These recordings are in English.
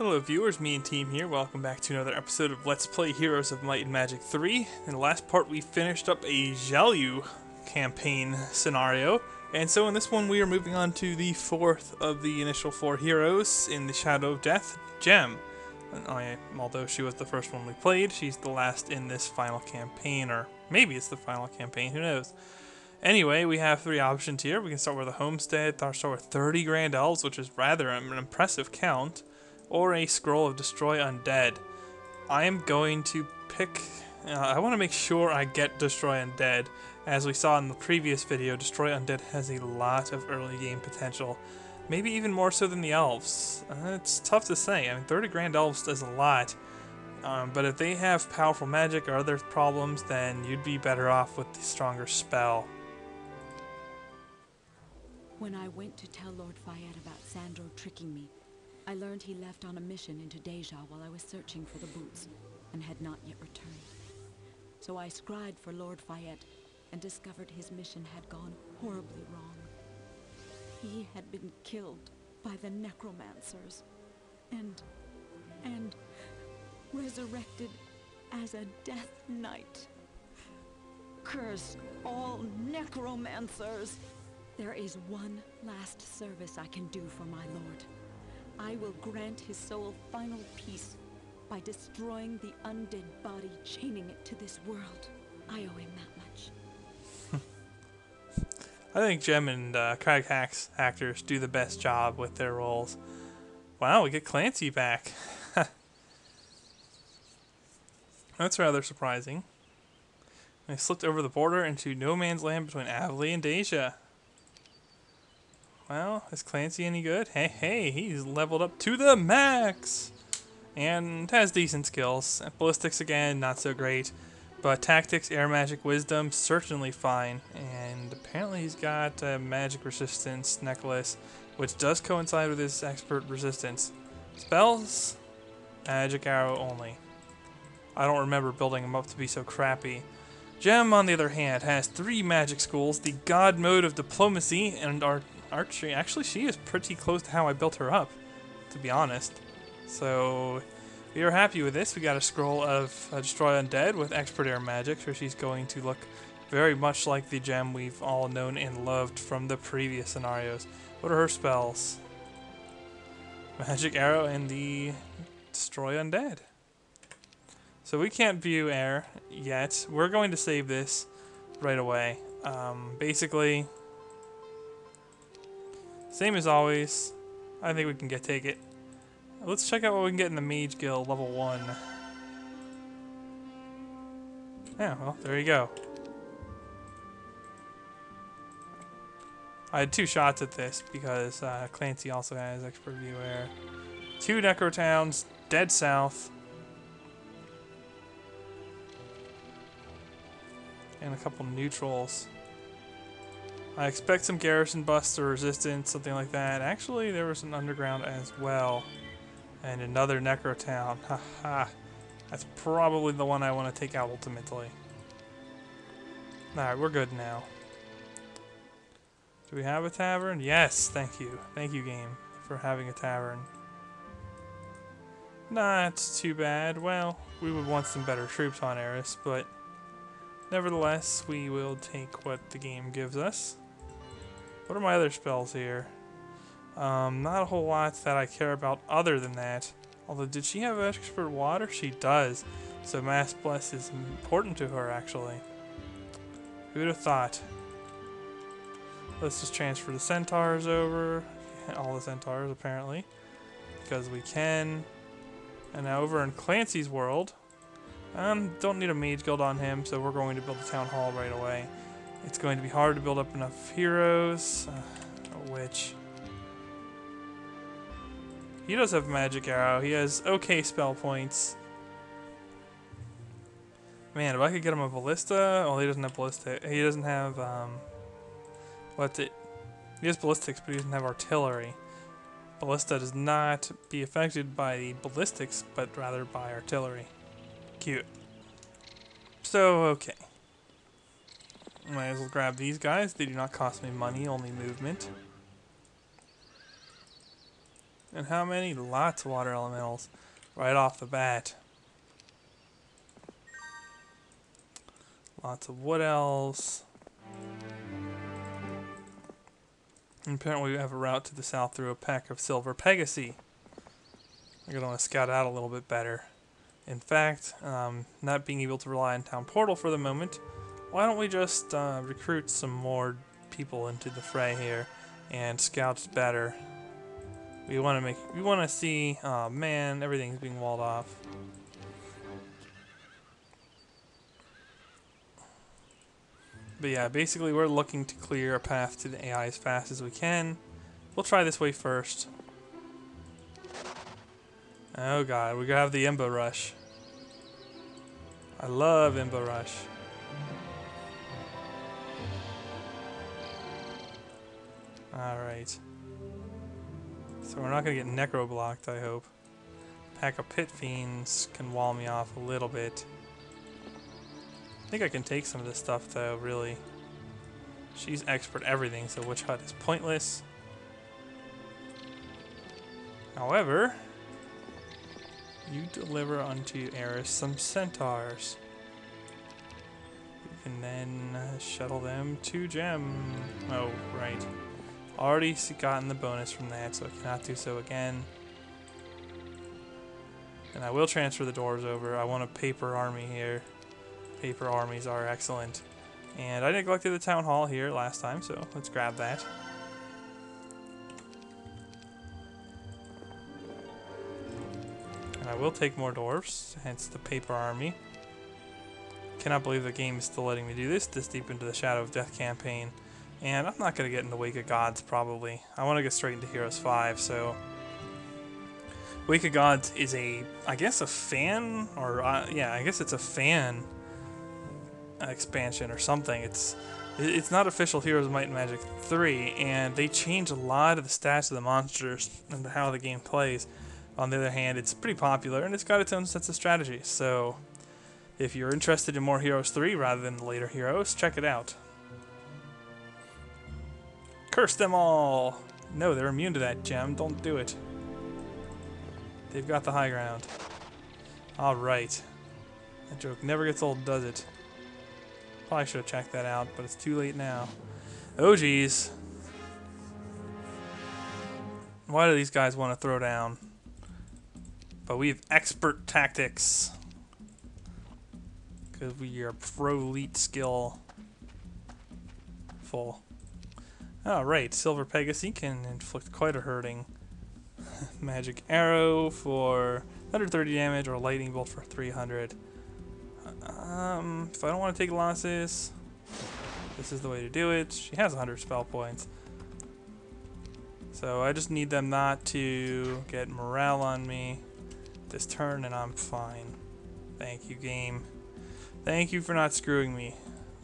Hello viewers, me and team here. Welcome back to another episode of Let's Play Heroes of Might and Magic 3. In the last part we finished up a Xiaoyu campaign scenario. And so in this one we are moving on to the fourth of the initial four heroes in the Shadow of Death, Gem. I, oh, although she was the first one we played, she's the last in this final campaign, or maybe it's the final campaign, who knows. Anyway, we have three options here. We can start with a homestead, start with 30 grand elves, which is rather an impressive count, or a scroll of destroy undead. I am going to pick. Uh, I want to make sure I get destroy undead. As we saw in the previous video, destroy undead has a lot of early game potential. Maybe even more so than the elves. Uh, it's tough to say. I mean, 30 grand elves does a lot. Um, but if they have powerful magic or other problems, then you'd be better off with the stronger spell. When I went to tell Lord Fayette about Sandro tricking me, I learned he left on a mission into Deyja while I was searching for the boots, and had not yet returned. So I scried for Lord Fayette, and discovered his mission had gone horribly wrong. He had been killed by the necromancers, and... and... resurrected as a death knight. Curse all necromancers! There is one last service I can do for my lord. I will grant his soul final peace by destroying the undead body, chaining it to this world. I owe him that much. I think Gem and uh, Crag Hack's actors do the best job with their roles. Wow, we get Clancy back. That's rather surprising. I slipped over the border into no man's land between AvLee and Deyja. Well, is Clancy any good? Hey, hey, he's leveled up to the max! And has decent skills. Ballistics, again, not so great. But tactics, air magic, wisdom, certainly fine. And apparently he's got a magic resistance necklace, which does coincide with his expert resistance. Spells, magic arrow only. I don't remember building him up to be so crappy. Gem, on the other hand, has three magic schools, the god mode of diplomacy, and art archery. Actually, she is pretty close to how I built her up, to be honest. So, we are happy with this. We got a scroll of uh, Destroy Undead with Expert Air Magic, so she's going to look very much like the gem we've all known and loved from the previous scenarios. What are her spells? Magic Arrow and the Destroy Undead. So we can't view air yet. We're going to save this right away. Um, basically, same as always. I think we can get take it. Let's check out what we can get in the Mage Guild level 1. Yeah, well, there you go. I had two shots at this because uh, Clancy also has Expert View Air. Two Necro Towns, dead south. And a couple neutrals. I expect some garrison busts or resistance, something like that. Actually, there was an underground as well. And another Necro Town. Haha. That's probably the one I want to take out ultimately. Alright, we're good now. Do we have a tavern? Yes, thank you. Thank you, game, for having a tavern. Not too bad. Well, we would want some better troops on Aeris, but nevertheless, we will take what the game gives us. What are my other spells here? Um, not a whole lot that I care about other than that. Although, did she have expert water? She does. So Mass Bless is important to her, actually. Who'd have thought? Let's just transfer the centaurs over. All the centaurs, apparently. Because we can. And now over in Clancy's world. Um, don't need a mage guild on him, so we're going to build a town hall right away. It's going to be hard to build up enough heroes, uh, which... He does have Magic Arrow. He has okay spell points. Man, if I could get him a Ballista... Oh, he doesn't have Ballista. He doesn't have, um... What's it? He has Ballistics, but he doesn't have Artillery. Ballista does not be affected by the Ballistics, but rather by Artillery. Cute. So, okay. Might as well grab these guys. They do not cost me money, only movement. And how many? Lots of water elementals. Right off the bat. Lots of wood elves. And apparently we have a route to the south through a pack of silver Pegasi. I'm going to want to scout out a little bit better. In fact, um, not being able to rely on Town Portal for the moment, why don't we just uh, recruit some more people into the fray here and scout better. We want to make, we want to see, oh man, everything's being walled off. But yeah, basically we're looking to clear a path to the AI as fast as we can. We'll try this way first. Oh god, we're gonna have the Imba Rush. I love Imba Rush. Alright. So we're not gonna get necro blocked, I hope. Pack of pit fiends can wall me off a little bit. I think I can take some of this stuff though, really. She's expert everything, so Witch Hut is pointless. However, you deliver unto Aeris some centaurs. You can then uh, shuttle them to Gem. Oh, right. Already gotten the bonus from that, so I cannot do so again. And I will transfer the doors over. I want a paper army here paper armies are excellent. And I neglected the town hall here last time, so let's grab that. And I will take more dwarfs, hence the paper army. Cannot believe the game is still letting me do this this deep into the Shadow of Death campaign. And I'm not going to get in the Wake of Gods, probably. I want to get straight into Heroes 5, so... Wake of Gods is a, I guess a fan, or, uh, yeah, I guess it's a fan expansion or something. It's it's not official Heroes of Might and Magic 3, and they change a lot of the stats of the monsters and how the game plays. On the other hand, it's pretty popular and it's got its own sense of strategy, So, if you're interested in more Heroes 3 rather than later Heroes, check it out. Curse them all! No, they're immune to that gem. Don't do it. They've got the high ground. Alright. That joke never gets old, does it? Probably should have checked that out, but it's too late now. Oh, geez. Why do these guys want to throw down? But we have expert tactics. Because we are pro elite skill full. Alright, Silver Pegasi can inflict quite a hurting. Magic Arrow for 130 damage or Lightning Bolt for 300. Um, if I don't want to take losses, this is the way to do it. She has 100 spell points. So I just need them not to get morale on me this turn and I'm fine. Thank you, game. Thank you for not screwing me.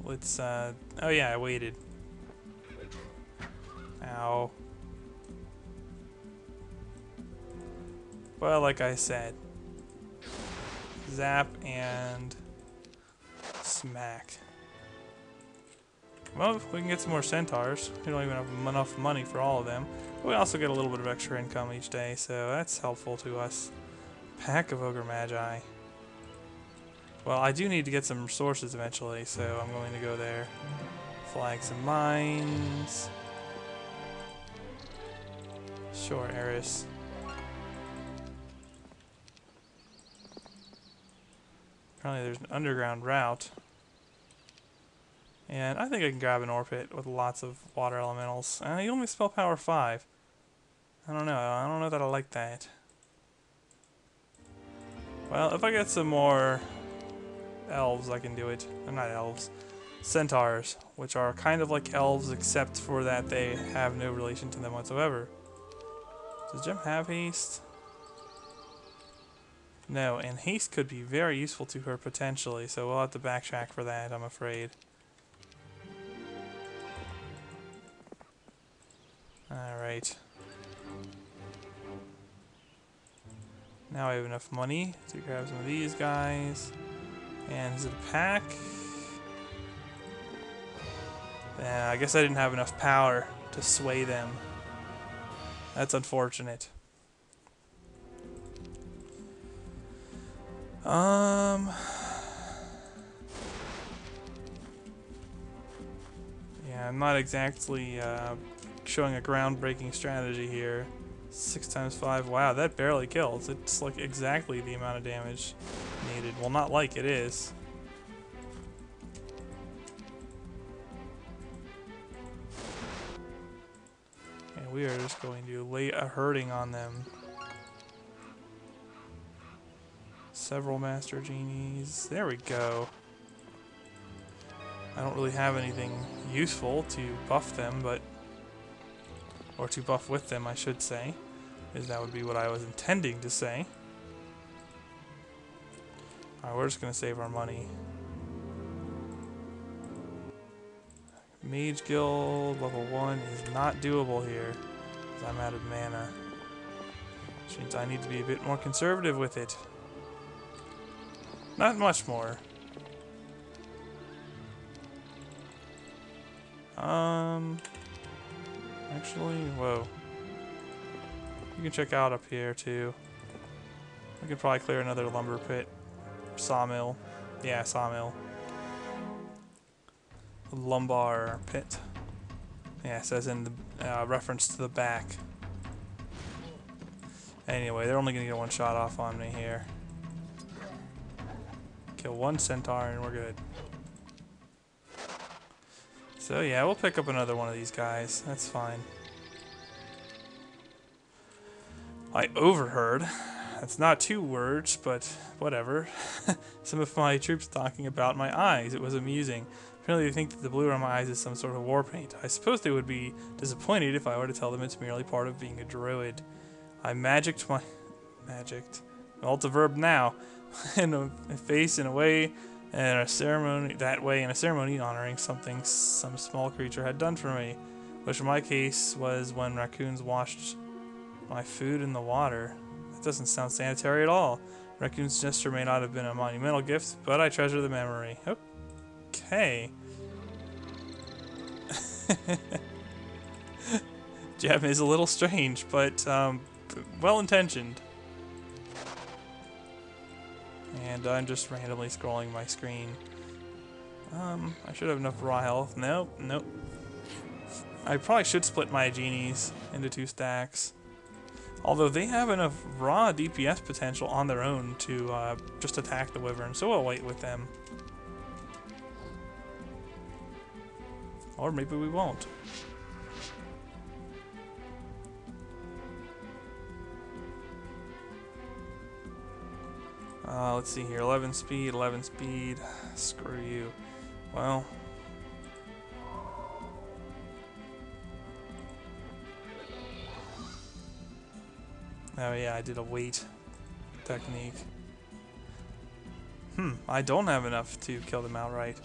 Let's, uh, oh yeah, I waited. Ow. Well, like I said, zap and smack. Well, we can get some more centaurs. We don't even have enough money for all of them. But we also get a little bit of extra income each day, so that's helpful to us. Pack of Ogre Magi. Well, I do need to get some resources eventually, so I'm going to go there. Flags some mines. Sure, Aeris. Apparently there's an underground route. And I think I can grab an Orpit with lots of water elementals. And you only spell power 5. I don't know. I don't know that I like that. Well, if I get some more elves, I can do it. I'm not elves. Centaurs, which are kind of like elves except for that they have no relation to them whatsoever. Does Gem have haste? No, and haste could be very useful to her potentially, so we'll have to backtrack for that, I'm afraid. Alright. Now I have enough money to grab some of these guys. And is it a pack? Yeah, I guess I didn't have enough power to sway them. That's unfortunate. Um... Yeah, I'm not exactly uh, showing a groundbreaking strategy here. Six times five. Wow, that barely kills. It's like exactly the amount of damage needed. Well, not like it is. And we are just going to lay a hurting on them. Several Master Genies. There we go. I don't really have anything useful to buff them, but... Or to buff with them, I should say. Because that would be what I was intending to say. Alright, we're just going to save our money. Mage Guild level 1 is not doable here. Because I'm out of mana. Which means I need to be a bit more conservative with it. Not much more. Um, actually, whoa. You can check out up here too. We could probably clear another lumber pit. Sawmill. Yeah, sawmill. Lumbar pit. Yeah, it says in the uh, reference to the back. Anyway, they're only to get one shot off on me here. Kill one centaur and we're good. So yeah, we'll pick up another one of these guys. That's fine. I overheard. That's not two words, but whatever. some of my troops talking about my eyes. It was amusing. Apparently they think that the blue around my eyes is some sort of war paint. I suppose they would be disappointed if I were to tell them it's merely part of being a druid. I magicked my... Magicked. It's a verb now. in a face in a way and a ceremony that way in a ceremony honoring something some small creature had done for me, which in my case was when raccoons washed my food in the water. That doesn't sound sanitary at all. Raccoon's gesture may not have been a monumental gift, but I treasure the memory. Oh, Okay. Gem is a little strange, but um, well intentioned. And I'm just randomly scrolling my screen. Um, I should have enough raw health. Nope, nope. I probably should split my genies into two stacks. Although they have enough raw DPS potential on their own to uh, just attack the wyvern, so we'll wait with them. Or maybe we won't. Uh, let's see here. 11 speed, 11 speed. Screw you. Well. Oh yeah, I did a weight technique. Hmm, I don't have enough to kill them outright.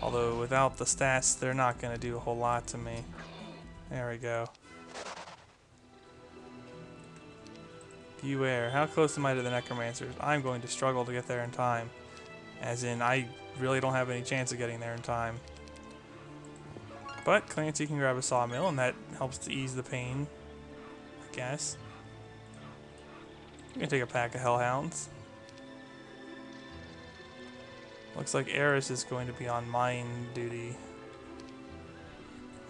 Although without the stats, they're not going to do a whole lot to me. There we go. Beware. How close am I to the Necromancers? I'm going to struggle to get there in time. As in, I really don't have any chance of getting there in time. But Clancy can grab a sawmill, and that helps to ease the pain, I guess. I'm going to take a pack of Hellhounds. Looks like Aeris is going to be on mine duty.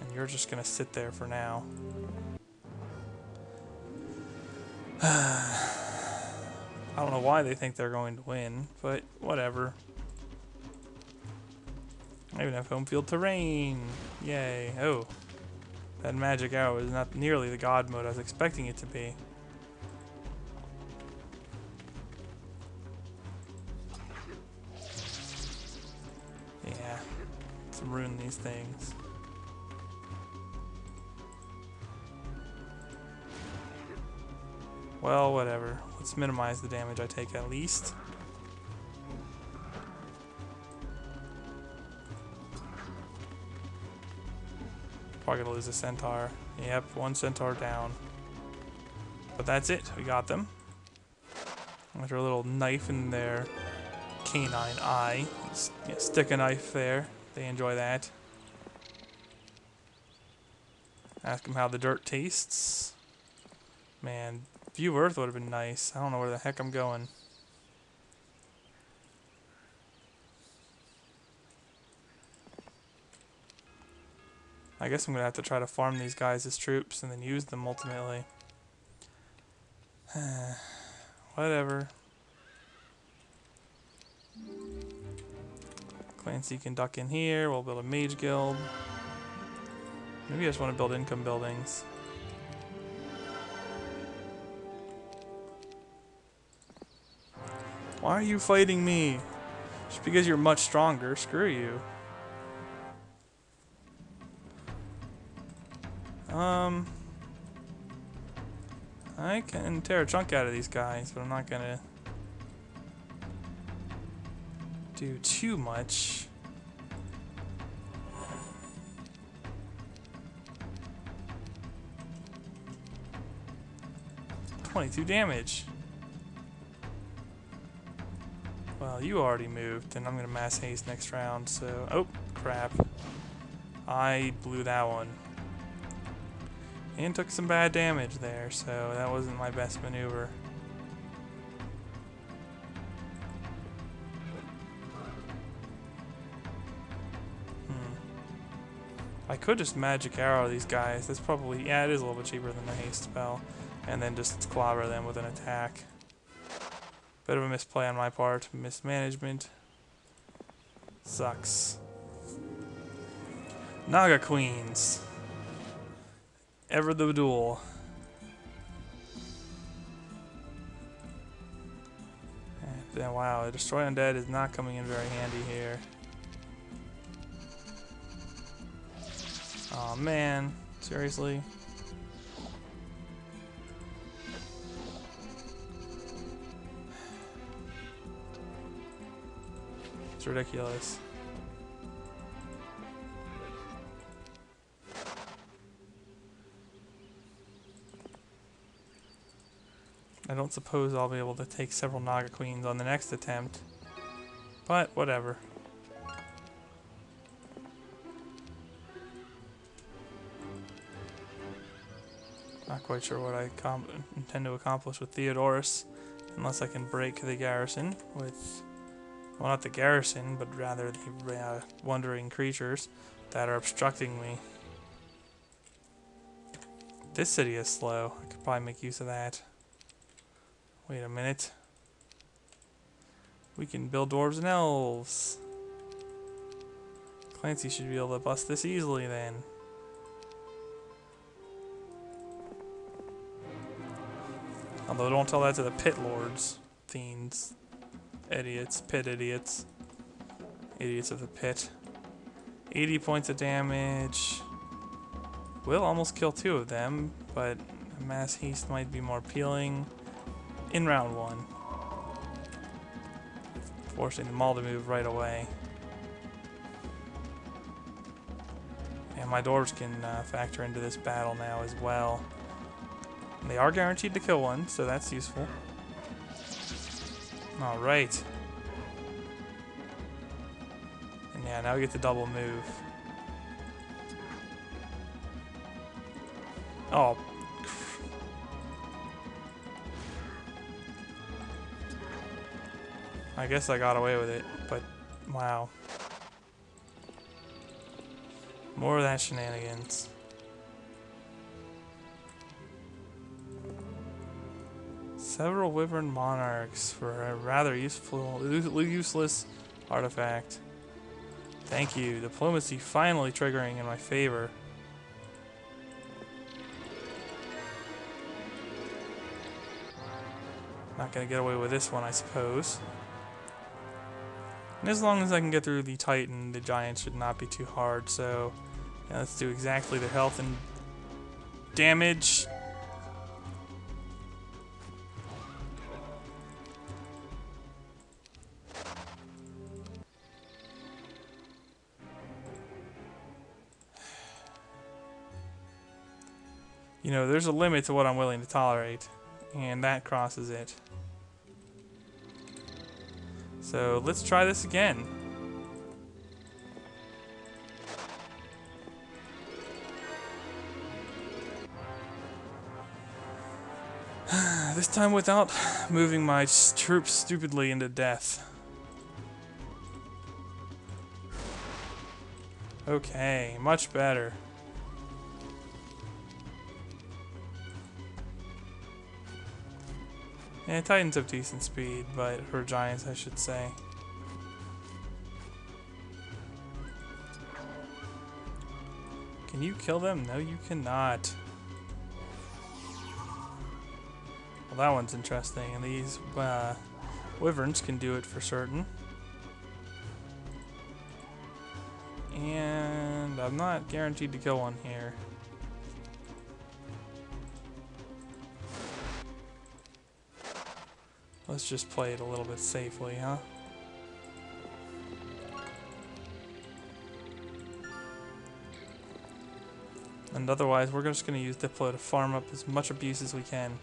And you're just going to sit there for now. I don't know why they think they're going to win, but whatever. I even have home field terrain. Yay. Oh. That magic arrow is not nearly the god mode I was expecting it to be. Ruin these things. Well, whatever. Let's minimize the damage I take at least. Probably gonna lose a centaur. Yep, one centaur down. But that's it. We got them. With a little knife in their canine eye. Yeah, stick a knife there. They enjoy that. Ask them how the dirt tastes. Man, View Earth would have been nice. I don't know where the heck I'm going. I guess I'm going to have to try to farm these guys as troops and then use them ultimately. Whatever. Clancy can duck in here. We'll build a mage guild. Maybe I just want to build income buildings. Why are you fighting me? Just because you're much stronger. Screw you. Um, I can tear a chunk out of these guys, but I'm not gonna do too much. Twenty-two damage. Well, you already moved, and I'm gonna mass haste next round. So, oh crap! I blew that one. And took some bad damage there, so that wasn't my best maneuver. Could just magic arrow these guys. That's probably, yeah, it is a little bit cheaper than the haste spell. And then just clobber them with an attack. Bit of a misplay on my part. Mismanagement. Sucks. Naga Queens. Ever the duel. Yeah, wow, Destroy Undead is not coming in very handy here. Oh, man. Seriously? It's ridiculous. I don't suppose I'll be able to take several Naga Queens on the next attempt. But, whatever. Quite sure what I intend to accomplish with Theodorus, unless I can break the garrison with, well, not the garrison, but rather the uh, wandering creatures that are obstructing me. This city is slow. I could probably make use of that. Wait a minute. We can build dwarves and elves. Clancy should be able to bust this easily then. Although don't tell that to the pit lords. Fiends. Idiots. Pit idiots. Idiots of the pit. 80 points of damage. Will almost kill two of them, but mass haste might be more appealing in round one. Forcing them all to move right away. And my dwarves can uh, factor into this battle now as well. They are guaranteed to kill one, so that's useful. Alright. And yeah, now we get the double move. Oh, I guess I got away with it, but wow. More of that shenanigans. Several Wyvern Monarchs for a rather useful, useless artifact. Thank you. Diplomacy finally triggering in my favor. Not gonna get away with this one, I suppose. And as long as I can get through the Titan, the Giant should not be too hard, so yeah, let's do exactly the health and damage. You know, there's a limit to what I'm willing to tolerate, and that crosses it. So let's try this again. this time without moving my troops stupidly into death. Okay, much better. Yeah, Titans have decent speed, but for Giants, I should say. Can you kill them? No, you cannot. Well, that one's interesting, and these uh, wyverns can do it for certain. And I'm not guaranteed to kill one here. Let's just play it a little bit safely, huh? And otherwise, we're just going to use Diplo to farm up as much abuse as we can.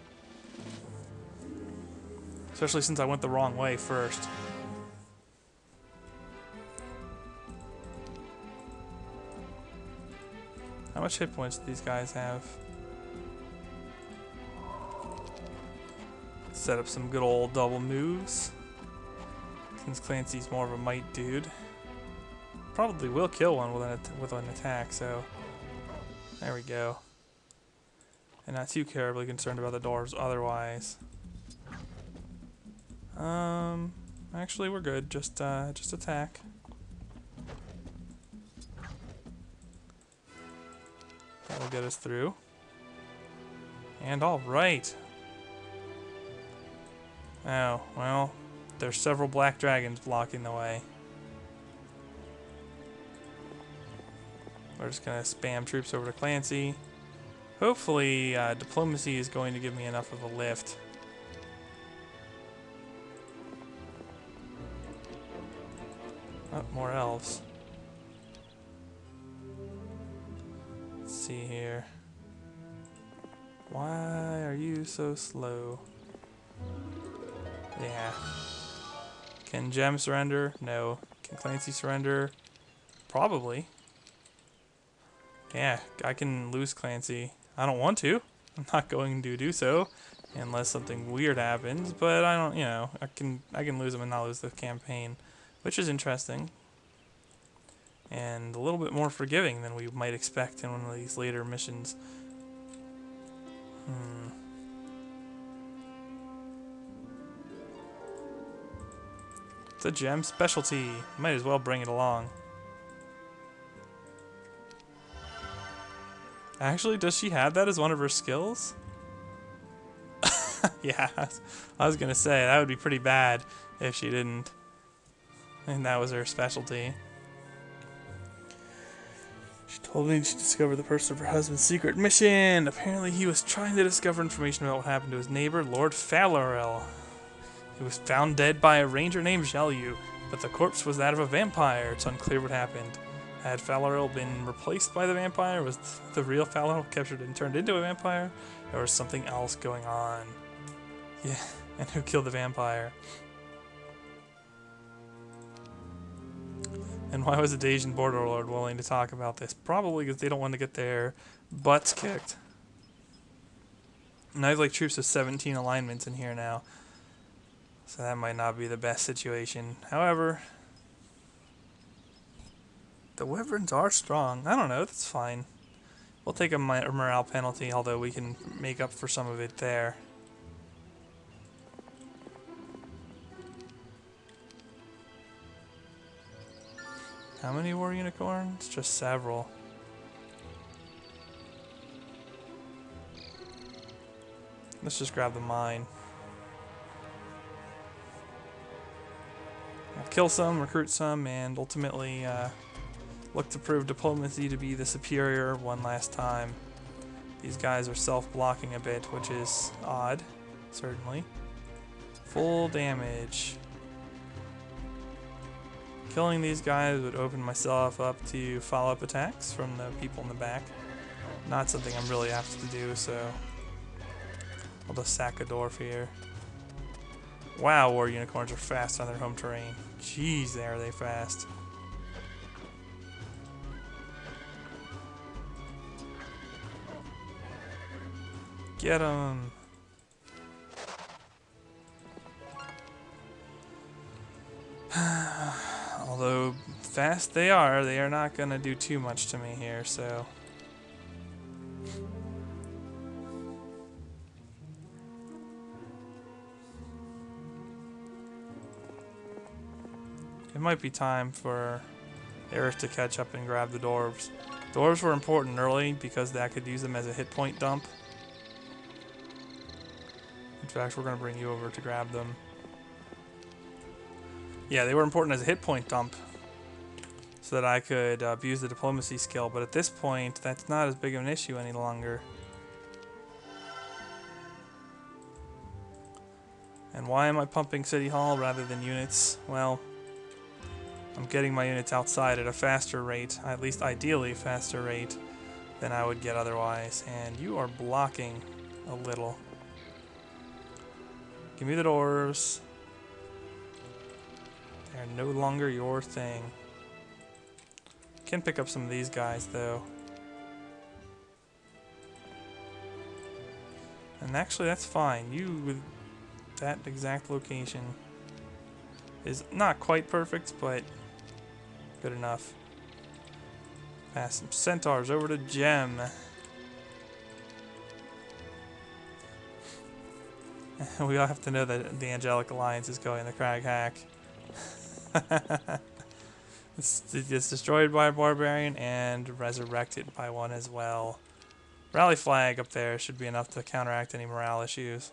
Especially since I went the wrong way first. How much hit points do these guys have? Set up some good old double moves. Since Clancy's more of a might dude. Probably will kill one with an, with an attack, so... There we go. And not too terribly concerned about the doors otherwise. Um, actually we're good. Just, uh, just attack. That'll get us through. And alright. Oh, well, there's several black dragons blocking the way. We're just going to spam troops over to Clancy. Hopefully, uh, diplomacy is going to give me enough of a lift. Oh, more elves. Let's see here. Why are you so slow? Yeah. Can Gem surrender? No. Can Clancy surrender? Probably. Yeah, I can lose Clancy. I don't want to. I'm not going to do so unless something weird happens, but I don't, you know, I can I can lose him and not lose the campaign, which is interesting. And a little bit more forgiving than we might expect in one of these later missions. Hmm. It's a gem specialty. Might as well bring it along. Actually, does she have that as one of her skills? yeah, I was gonna say, that would be pretty bad if she didn't. And that was her specialty. She told me she discovered the person of her husband's secret mission. Apparently, he was trying to discover information about what happened to his neighbor, Lord Falorel. He was found dead by a ranger named Jalyu, but the corpse was that of a vampire. It's unclear what happened. Had Falorel been replaced by the vampire? Was the real Falorel captured and turned into a vampire? Or was something else going on? Yeah, and who killed the vampire? And why was the Dacian border lord willing to talk about this? Probably because they don't want to get their butts kicked. And I have like troops of 17 alignments in here now. So that might not be the best situation. However, the wyverns are strong. I don't know. That's fine. We'll take a morale penalty, although we can make up for some of it there. How many war unicorns? Just several. Let's just grab the mine. Kill some, recruit some, and ultimately uh, look to prove diplomacy to be the superior one last time. These guys are self-blocking a bit, which is odd, certainly. Full damage. Killing these guys would open myself up to follow-up attacks from the people in the back. Not something I'm really apt to do, so I'll just sack a dwarf here. Wow, war unicorns are fast on their home terrain. Jeez, are they fast. Get them. Although fast they are, they are not going to do too much to me here, so... might be time for Aeris to catch up and grab the dwarves. Dwarves were important early because that could use them as a hit point dump. In fact, we're going to bring you over to grab them. Yeah, they were important as a hit point dump so that I could uh, abuse the diplomacy skill, but at this point, that's not as big of an issue any longer. And why am I pumping City Hall rather than units? Well, I'm getting my units outside at a faster rate, at least ideally faster rate, than I would get otherwise. And you are blocking a little. Give me the doors. They're no longer your thing. Can pick up some of these guys, though. And actually, that's fine. You, with that exact location, is not quite perfect, but good enough. Pass some centaurs over to Gem. we all have to know that the Angelic Alliance is going the Crag Hack. it's, it's destroyed by a barbarian and resurrected by one as well. Rally flag up there should be enough to counteract any morale issues.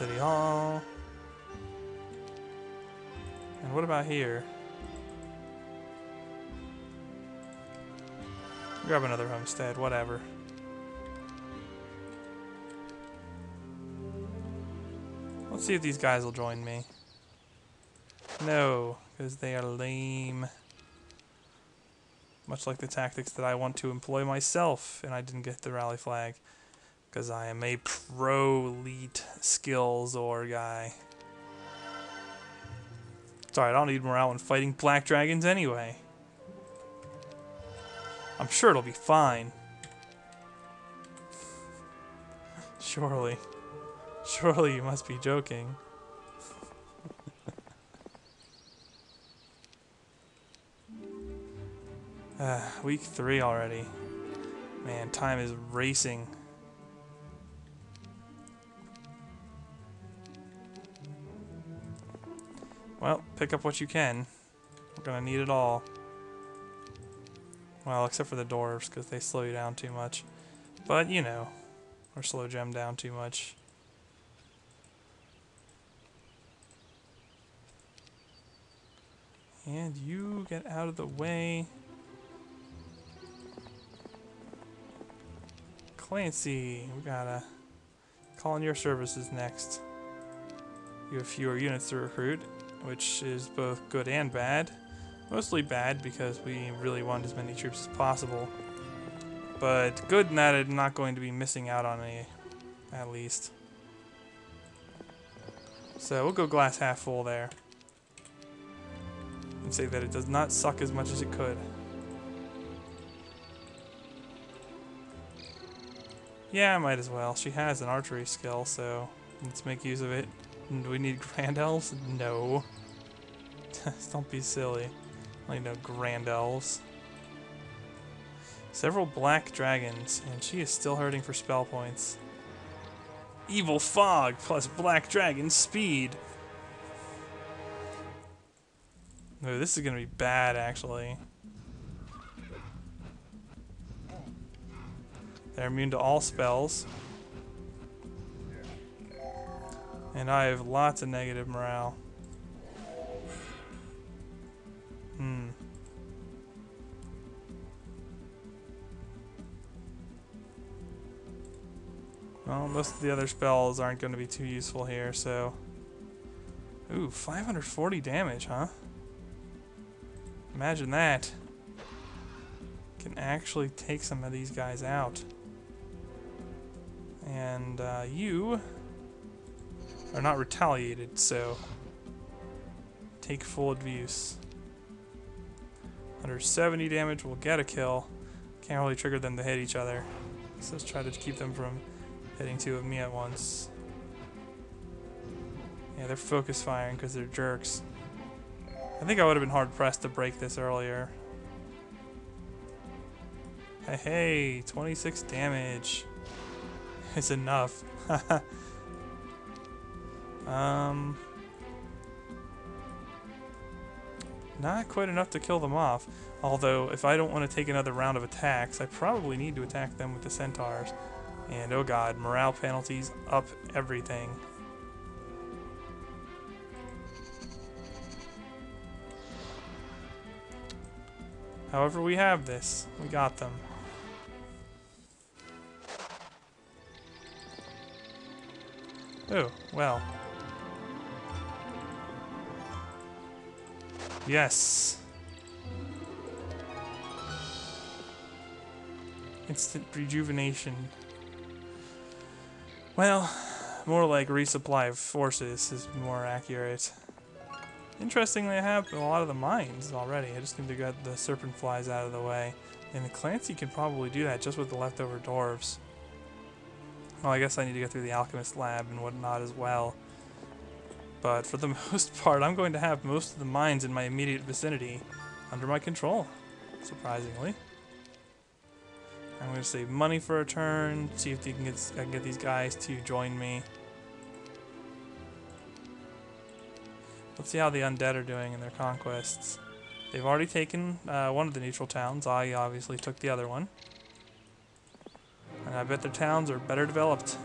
City Hall. And what about here? Grab another homestead, whatever. Let's see if these guys will join me. No, because they are lame. Much like the tactics that I want to employ myself, and I didn't get the rally flag. Because I am a pro-elite skills or guy. Sorry, I don't need morale when fighting black dragons anyway. I'm sure it'll be fine. Surely. Surely you must be joking. uh, week three already. Man, time is racing. Well, pick up what you can. We're gonna need it all. Well, except for the dwarves, because they slow you down too much. But, you know, or slow gem down too much. And you get out of the way. Clancy, we gotta call in your services next. You have fewer units to recruit, which is both good and bad. Mostly bad because we really want as many troops as possible. But good in that I'm not going to be missing out on any, at least. So we'll go glass half full there. And say that it does not suck as much as it could. Yeah, I might as well. She has an archery skill, so let's make use of it. Do we need Grand Elves? No. Don't be silly. I need no Grand Elves. Several black dragons, and she is still hurting for spell points. Evil Fog plus Black Dragon Speed. No, this is gonna be bad, actually. They're immune to all spells. And I have lots of negative morale. Hmm. Well, most of the other spells aren't going to be too useful here, so... Ooh, 540 damage, huh? Imagine that. Can actually take some of these guys out. And uh, you are not retaliated, so take full abuse. Under 70 damage, we'll get a kill. Can't really trigger them to hit each other. So let's try to keep them from hitting two of me at once. Yeah, they're focus firing because they're jerks. I think I would have been hard pressed to break this earlier. Hey, hey, 26 damage. is enough. um, not quite enough to kill them off. Although, if I don't want to take another round of attacks, I probably need to attack them with the centaurs. And oh god, morale penalties up everything. However, we have this. We got them. Oh, well. Yes. Instant rejuvenation. Well, more like resupply of forces is more accurate. Interestingly, I have a lot of the mines already. I just need to get the serpent flies out of the way. And Clancy can probably do that just with the leftover dwarves. Well, I guess I need to go through the alchemist lab and whatnot as well. But for the most part, I'm going to have most of the mines in my immediate vicinity under my control, surprisingly. I'm going to save money for a turn, see if can get, I can get these guys to join me. Let's see how the undead are doing in their conquests. They've already taken uh, one of the neutral towns. I obviously took the other one. And I bet their towns are better developed.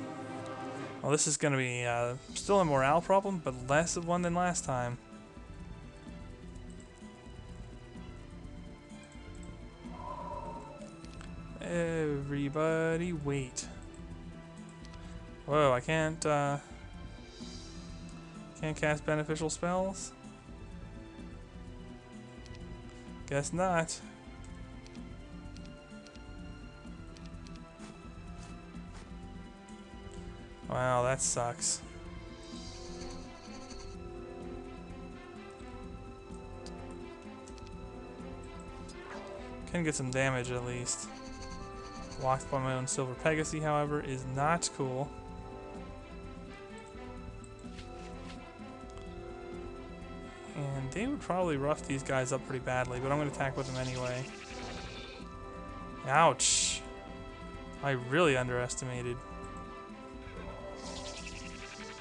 Well, this is going to be uh, still a morale problem, but less of one than last time. Everybody wait. Whoa, I can't, uh, can't cast beneficial spells? Guess not. Wow, that sucks. Can get some damage at least. Locked by my own Silver Pegasus, however, is not cool. And they would probably rough these guys up pretty badly, but I'm going to attack with them anyway. Ouch. I really underestimated.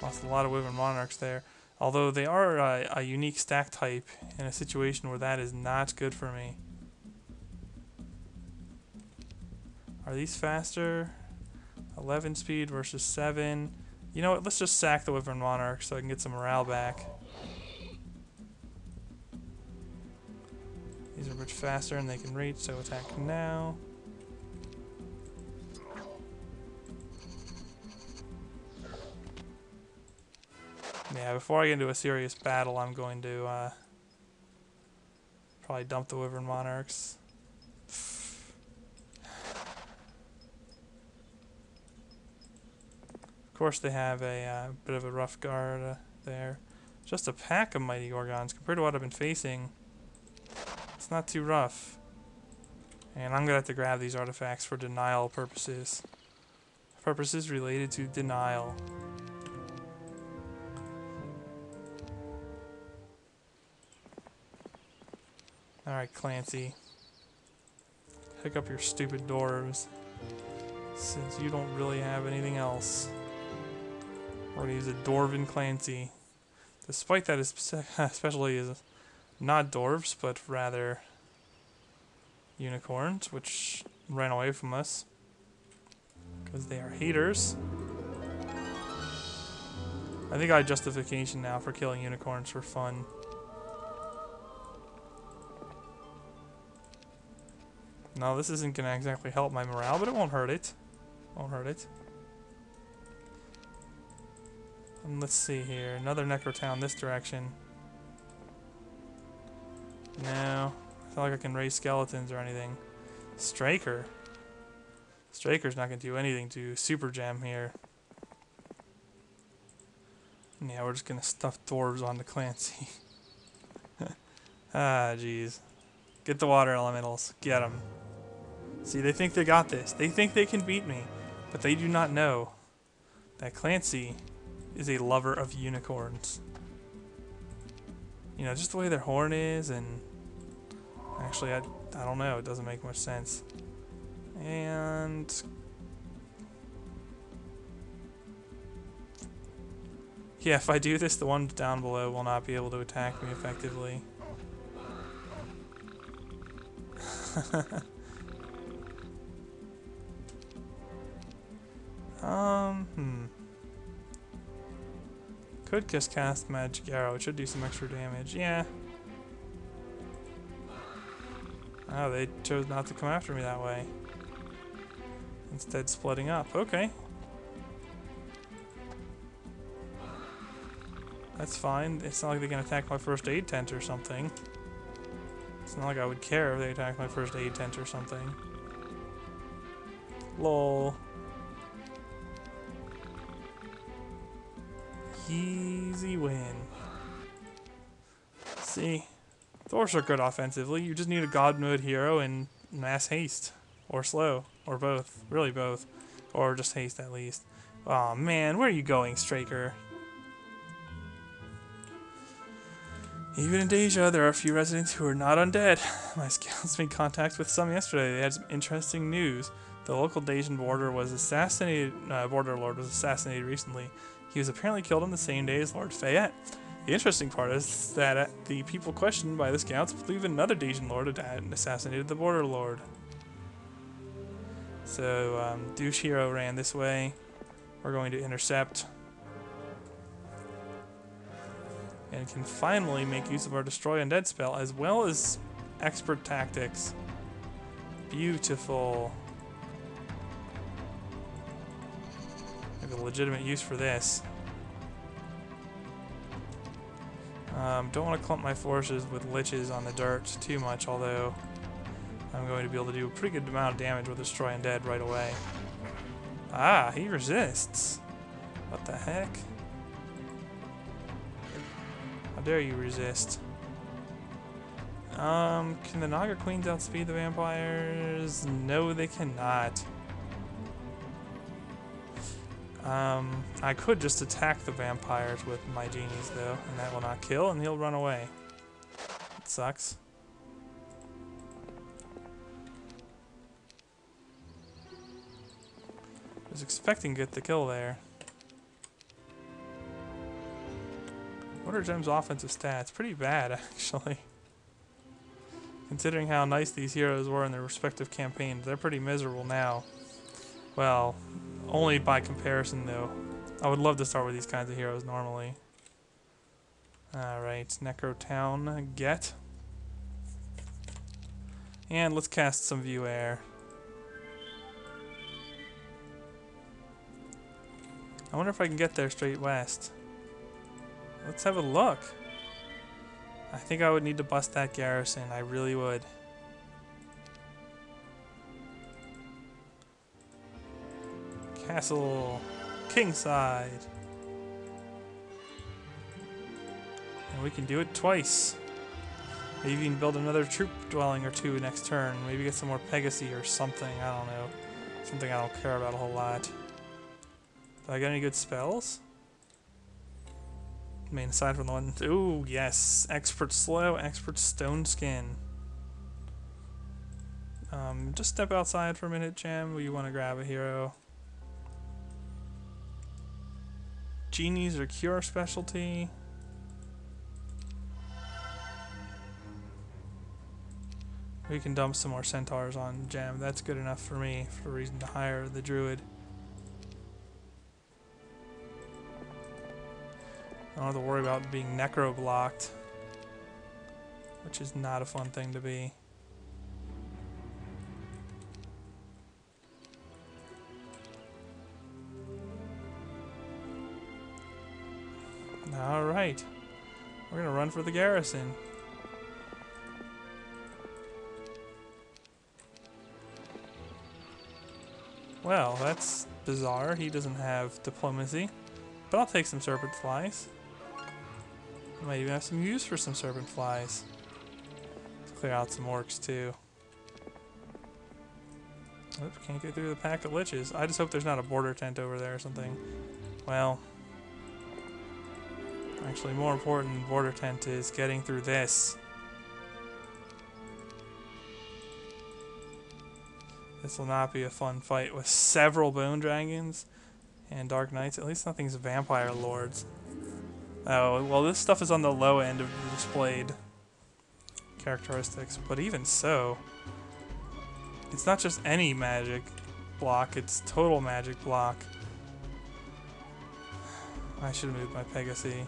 Lost a lot of Wyvern Monarchs there. Although they are uh, a unique stack type in a situation where that is not good for me. Are these faster? 11 speed versus 7. You know what? Let's just sack the Wyvern Monarch so I can get some morale back. These are much faster and they can reach, so attack now. Yeah, before I get into a serious battle, I'm going to uh, probably dump the Wyvern Monarchs. Of course, they have a uh, bit of a rough guard uh, there. Just a pack of Mighty Gorgons compared to what I've been facing. It's not too rough. And I'm going to have to grab these artifacts for denial purposes. Purposes related to denial. Alright, Clancy. Pick up your stupid dwarves. Since you don't really have anything else. We're to use a Dwarven Clancy. Despite that, especially is not dwarves, but rather unicorns, which ran away from us. Because they are haters. I think I have justification now for killing unicorns for fun. No, this isn't to exactly help my morale, but it won't hurt it. Won't hurt it. And let's see here. Another Necrotown this direction. No. It's not like I can raise skeletons or anything. Straker. Straker's not going to do anything to Super Gem here. Yeah, we're just going to stuff dwarves onto Clancy. ah, jeez. Get the water elementals. Get them. See, they think they got this. They think they can beat me. But they do not know that Clancy is a lover of unicorns. You know, just the way their horn is and... Actually, I, I don't know. It doesn't make much sense. And... Yeah, if I do this, the one down below will not be able to attack me effectively. um, hmm. Could just cast Magic Arrow. It should do some extra damage. Yeah. Oh, they chose not to come after me that way. Instead, splitting up. Okay. That's fine. It's not like they can attack my first aid tent or something. It's not like I would care if they attacked my first aid tent or something. Lol. Easy win. See, Thors are good offensively. You just need a God mode hero and mass haste. Or slow. Or both. Really both. Or just haste at least. oh, man, where are you going, Straker? Even in Deyja, there are a few residents who are not undead. My scouts made contact with some yesterday. They had some interesting news. The local Deyjan border was assassinated. Uh, border lord was assassinated recently. He was apparently killed on the same day as Lord Fayette. The interesting part is that uh, the people questioned by the scouts believe another Deyjan lord had assassinated the border lord. So um, Douche Hero ran this way. We're going to intercept. and can finally make use of our Destroy Undead spell as well as Expert Tactics. Beautiful. A legitimate use for this. Um, don't want to clump my forces with liches on the dirt too much, although I'm going to be able to do a pretty good amount of damage with Destroy Undead right away. Ah, he resists. What the heck? How dare you resist? Um, can the Naga Queens outspeed the vampires? No, they cannot. Um, I could just attack the vampires with my genies, though, and that will not kill, and he'll run away. It sucks. I was expecting to get the kill there. What are Gem's offensive stats? Pretty bad, actually. Considering how nice these heroes were in their respective campaigns, they're pretty miserable now. Well, only by comparison, though. I would love to start with these kinds of heroes normally. Alright, Necro Town, get. And let's cast some View Air. I wonder if I can get there straight west. Let's have a look. I think I would need to bust that garrison. I really would. Castle Kingside. And we can do it twice. Maybe even build another troop dwelling or two next turn. Maybe get some more Pegasi or something. I don't know. Something I don't care about a whole lot. Do I get any good spells? main aside from the one. Ooh, yes. Expert Slow, Expert Stone Skin. Um, just step outside for a minute, Gem. We want to grab a hero. Genies or Cure specialty. We can dump some more centaurs on Gem. That's good enough for me for a reason to hire the druid. I don't have to worry about being necro blocked, which is not a fun thing to be. Alright. We're to run for the garrison. Well, that's bizarre. He doesn't have diplomacy. But I'll take some serpent flies. I Might even have some use for some serpent flies. Let's clear out some orcs too. Oops, can't get through the pack of liches. I just hope there's not a border tent over there or something. Well, actually more important than border tent is getting through this. This will not be a fun fight with several bone dragons and dark knights. At least nothing's vampire lords. Oh, well, this stuff is on the low end of the displayed characteristics, but even so, it's not just any magic block, it's total magic block. I should moved my Pegasi.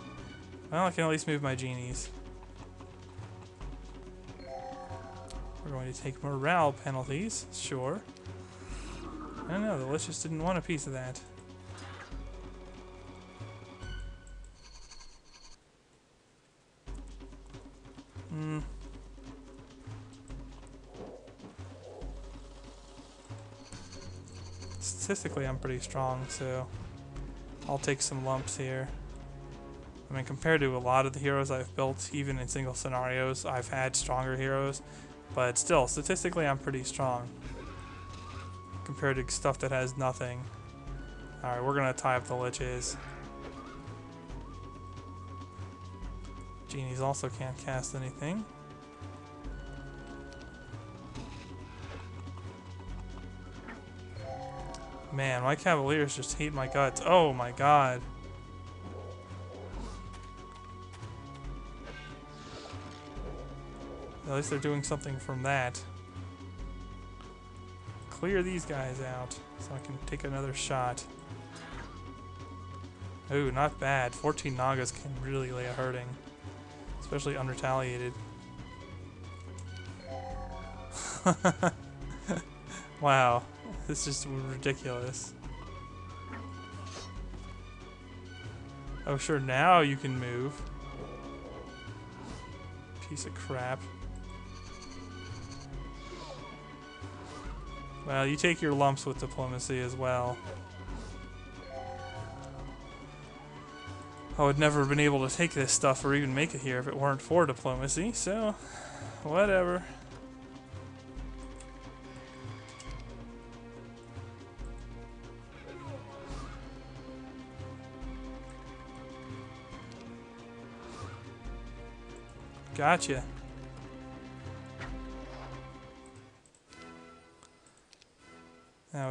Well, I can at least move my genies. We're going to take morale penalties, sure. I don't know, the Lich just didn't want a piece of that. Hmm. Statistically, I'm pretty strong, so I'll take some lumps here. I mean, compared to a lot of the heroes I've built, even in single scenarios, I've had stronger heroes, but still, statistically, I'm pretty strong compared to stuff that has nothing. Alright, we're gonna tie up the liches. Genies also can't cast anything. Man, my Cavaliers just hate my guts. Oh my god. At least they're doing something from that. Clear these guys out so I can take another shot. Ooh, not bad. 14 Nagas can really lay a hurting. Especially unretaliated. wow. This is ridiculous. Oh, sure, now you can move. Piece of crap. Well, you take your lumps with diplomacy as well. I would never have been able to take this stuff or even make it here if it weren't for diplomacy, so whatever. Gotcha.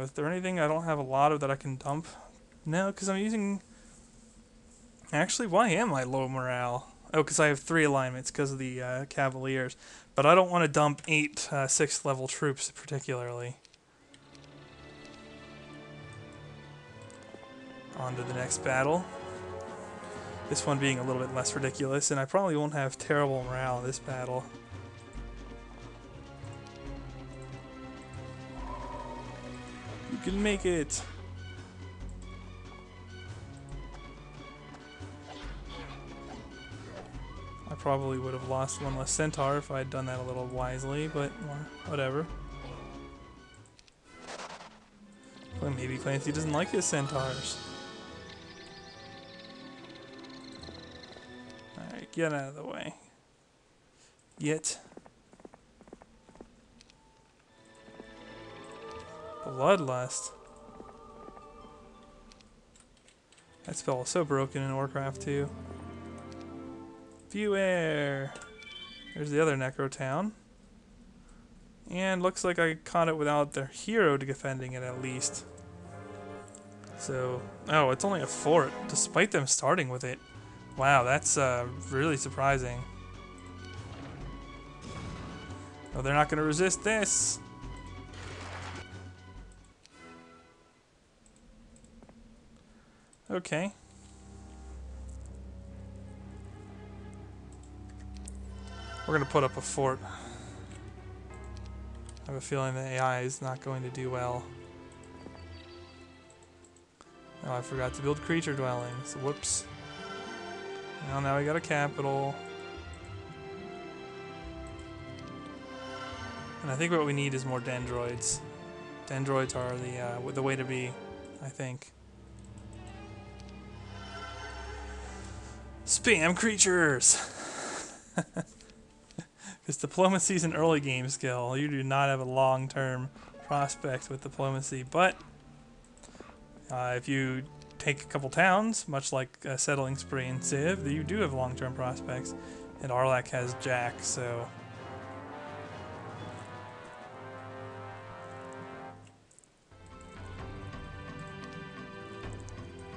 Is there anything I don't have a lot of that I can dump? No, because I'm using... Actually, why am I low morale? Oh, because I have three alignments because of the uh, Cavaliers. But I don't want to dump eight uh, sixth level troops particularly. On to the next battle. This one being a little bit less ridiculous, and I probably won't have terrible morale in this battle. Can make it! I probably would have lost one less centaur if I had done that a little wisely, but whatever. Maybe Clancy doesn't like his centaurs. Alright, get out of the way. Get. Bloodlust. That spell is so broken in Warcraft 2. View air. There's the other Necro Town. And looks like I caught it without their hero defending it at least. So, oh, it's only a fort, despite them starting with it. Wow, that's uh, really surprising. Oh, they're not going to resist this. Okay. We're going to put up a fort. I have a feeling the AI is not going to do well. Oh, I forgot to build creature dwellings. Whoops. Well, now we got a capital. And I think what we need is more dendroids. Dendroids are the uh, the way to be, I think. Spam creatures! Because diplomacy is an early game skill. You do not have a long-term prospect with diplomacy, but uh, if you take a couple towns, much like settling spree in Civ, you do have long-term prospects. And Arlak has Jack, so...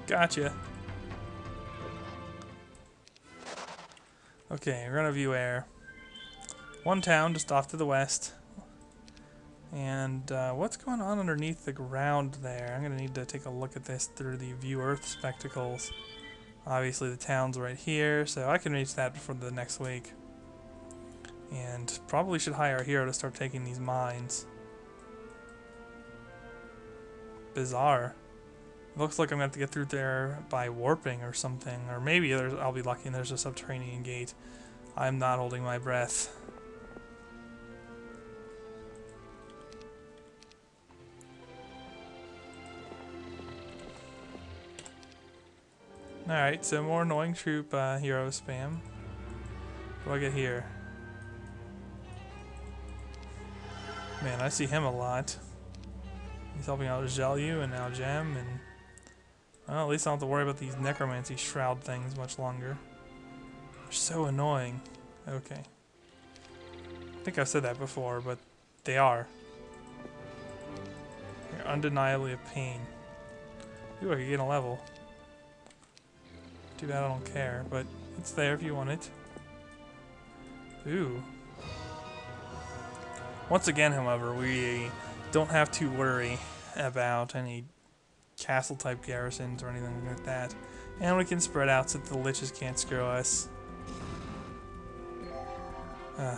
Gotcha. Okay, we're gonna view air. One town just off to the west. And uh, what's going on underneath the ground there? I'm gonna need to take a look at this through the view earth spectacles. Obviously the town's right here, so I can reach that before the next week. And probably should hire a hero to start taking these mines. Bizarre. Looks like I'm gonna have to get through there by warping or something, or maybe there's, I'll be lucky and there's a subterranean gate. I'm not holding my breath. Alright, so more annoying troop uh, hero spam. What do I get here? Man, I see him a lot. He's helping out Gelu and now Gem and well, at least I don't have to worry about these necromancy shroud things much longer. They're so annoying. Okay. I think I've said that before, but they are. They're undeniably a pain. Ooh, I could get a level. Too bad I don't care, but it's there if you want it. Ooh. Once again, however, we don't have to worry about any castle type garrisons or anything like that. And we can spread out so the liches can't screw us. Uh.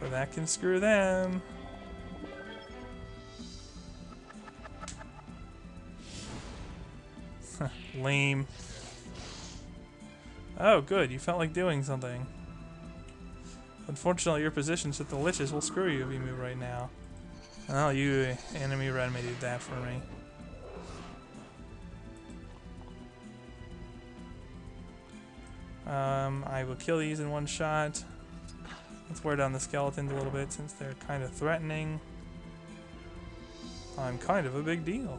But that can screw them. Lame. Oh, good. You felt like doing something. Unfortunately, your position so that the liches will screw you if you move right now. Oh, you enemy did that for me. Um, I will kill these in one shot. Let's wear down the skeletons a little bit since they're kind of threatening. I'm kind of a big deal.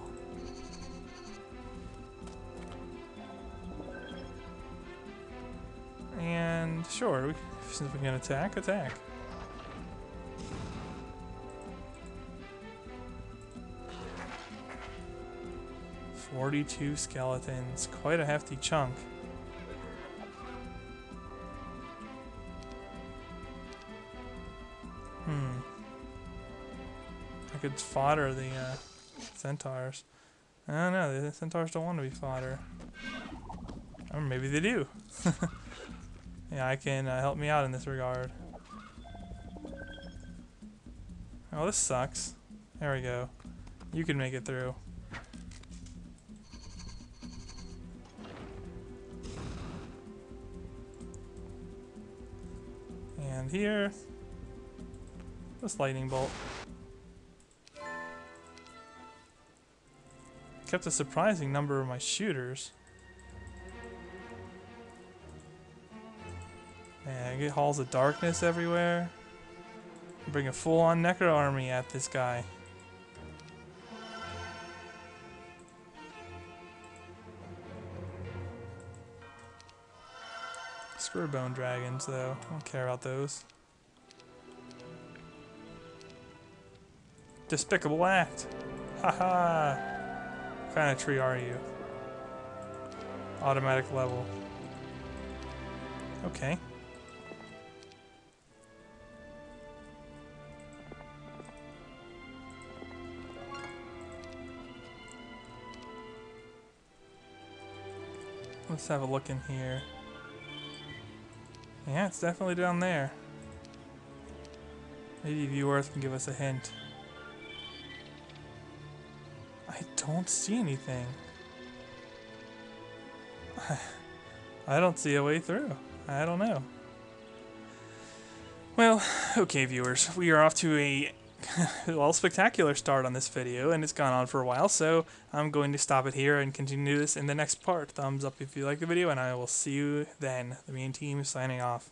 And sure, since we can attack, attack. Forty-two skeletons, quite a hefty chunk. Hmm. I could fodder the uh, centaurs. I don't know, the centaurs don't want to be fodder. Or maybe they do. Yeah, I can uh, help me out in this regard. Oh, this sucks. There we go. You can make it through. And here, this lightning bolt. Kept a surprising number of my shooters. Man, get halls of darkness everywhere. Bring a full-on Necro army at this guy. Screw bone dragons, though. I don't care about those. Despicable act. Haha. what kind of tree are you? Automatic level. Okay. Let's have a look in here. Yeah, it's definitely down there. Maybe View Earth can give us a hint. I don't see anything. I don't see a way through. I don't know. Well, okay viewers, we are off to a well, spectacular start on this video, and it's gone on for a while, so I'm going to stop it here and continue this in the next part. Thumbs up if you like the video, and I will see you then. The main team signing off.